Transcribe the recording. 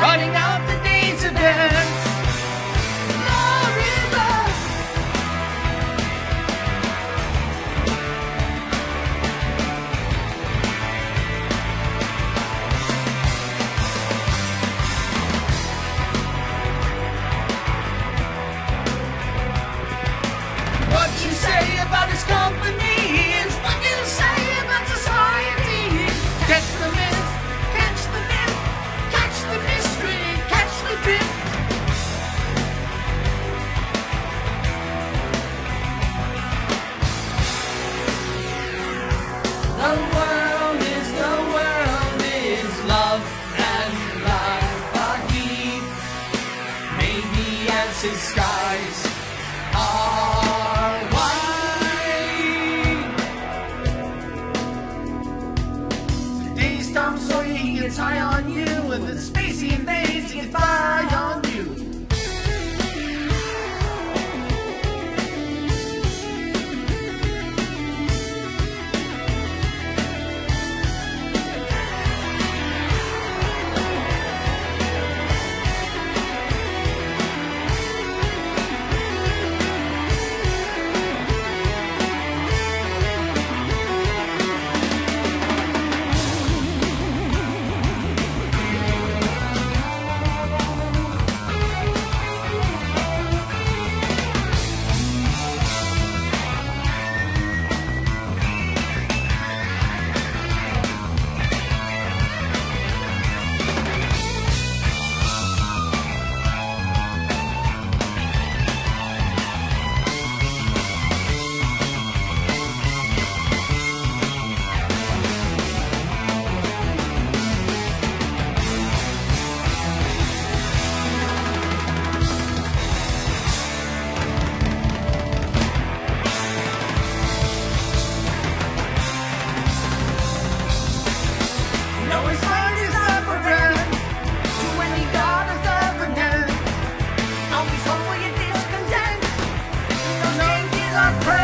running out the days of death. Texas skies are white. Today's Tom Sawyer, he gets high on you and it's. Love